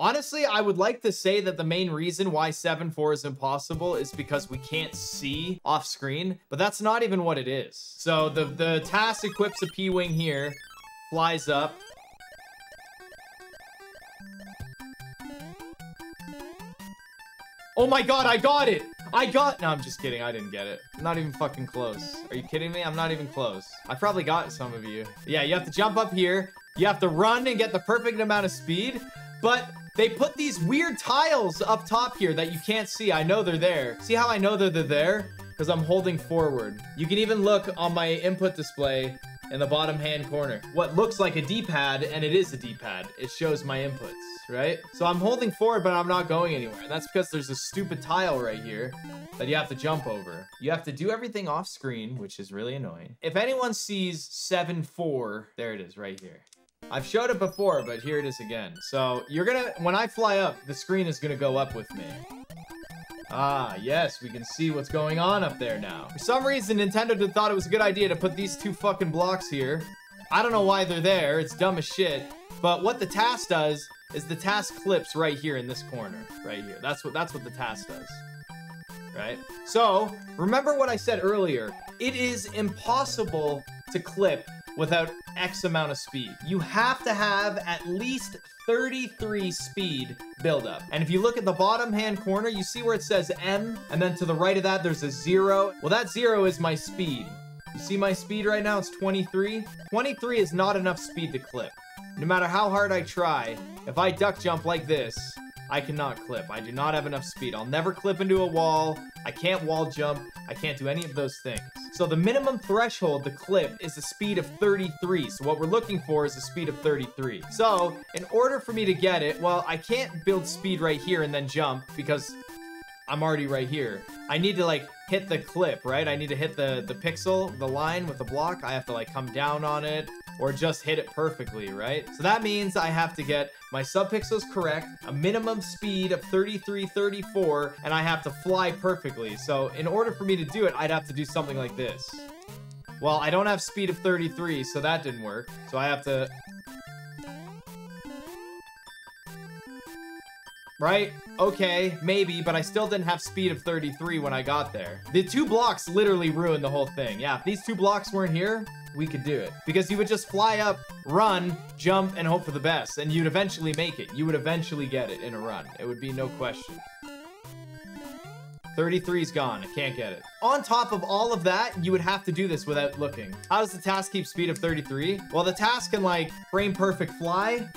Honestly, I would like to say that the main reason why 7-4 is impossible is because we can't see off screen, but that's not even what it is. So the, the TAS equips a P-Wing here, flies up. Oh my god, I got it! I got- No, I'm just kidding. I didn't get it. I'm not even fucking close. Are you kidding me? I'm not even close. I probably got some of you. Yeah, you have to jump up here. You have to run and get the perfect amount of speed. But they put these weird tiles up top here that you can't see. I know they're there. See how I know that they're there? Because I'm holding forward. You can even look on my input display in the bottom hand corner. What looks like a D-pad, and it is a D-pad. It shows my inputs, right? So I'm holding forward, but I'm not going anywhere. And that's because there's a stupid tile right here that you have to jump over. You have to do everything off screen, which is really annoying. If anyone sees 7-4, there it is right here. I've showed it before, but here it is again. So you're gonna, when I fly up, the screen is gonna go up with me. Ah, yes, we can see what's going on up there now. For some reason, Nintendo thought it was a good idea to put these two fucking blocks here. I don't know why they're there. It's dumb as shit. But what the TAS does is the TAS clips right here in this corner, right here. That's what that's what the TAS does. Right? So, remember what I said earlier. It is impossible to clip without X amount of speed. You have to have at least 33 speed buildup. And if you look at the bottom hand corner, you see where it says M, and then to the right of that, there's a zero. Well, that zero is my speed. You see my speed right now? It's 23. 23 is not enough speed to clip. No matter how hard I try, if I duck jump like this, I cannot clip. I do not have enough speed. I'll never clip into a wall. I can't wall jump. I can't do any of those things. So the minimum threshold to clip is a speed of 33. So what we're looking for is a speed of 33. So in order for me to get it, well, I can't build speed right here and then jump because I'm already right here. I need to like hit the clip, right? I need to hit the, the pixel, the line with the block. I have to like come down on it or just hit it perfectly, right? So that means I have to get my subpixels correct, a minimum speed of 33, 34, and I have to fly perfectly. So in order for me to do it, I'd have to do something like this. Well, I don't have speed of 33, so that didn't work. So I have to... Right? Okay, maybe, but I still didn't have speed of 33 when I got there. The two blocks literally ruined the whole thing. Yeah, if these two blocks weren't here, we could do it. Because you would just fly up, run, jump, and hope for the best. And you'd eventually make it. You would eventually get it in a run. It would be no question. 33 is gone. I can't get it. On top of all of that, you would have to do this without looking. How does the TAS keep speed of 33? Well, the TAS can like frame perfect fly,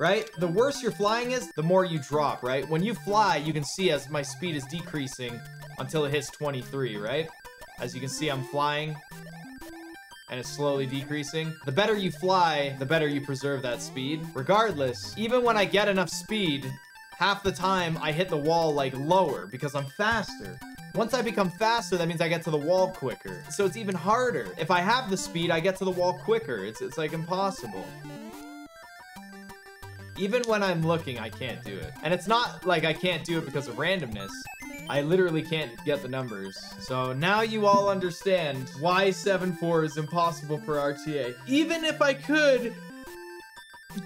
right? The worse your flying is, the more you drop, right? When you fly, you can see as my speed is decreasing until it hits 23, right? As you can see, I'm flying and it's slowly decreasing. The better you fly, the better you preserve that speed. Regardless, even when I get enough speed, half the time I hit the wall like lower because I'm faster. Once I become faster, that means I get to the wall quicker. So it's even harder. If I have the speed, I get to the wall quicker. It's, it's like impossible. Even when I'm looking, I can't do it. And it's not like I can't do it because of randomness. I literally can't get the numbers. So now you all understand why 7-4 is impossible for RTA. Even if I could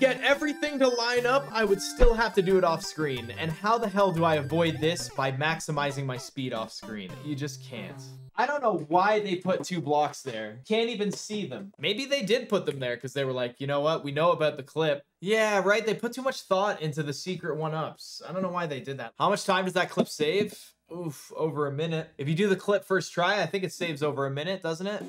get everything to line up, I would still have to do it off screen. And how the hell do I avoid this by maximizing my speed off screen? You just can't. I don't know why they put two blocks there. Can't even see them. Maybe they did put them there because they were like, you know what? We know about the clip. Yeah, right. They put too much thought into the secret one-ups. I don't know why they did that. How much time does that clip save? Oof, over a minute. If you do the clip first try, I think it saves over a minute, doesn't it?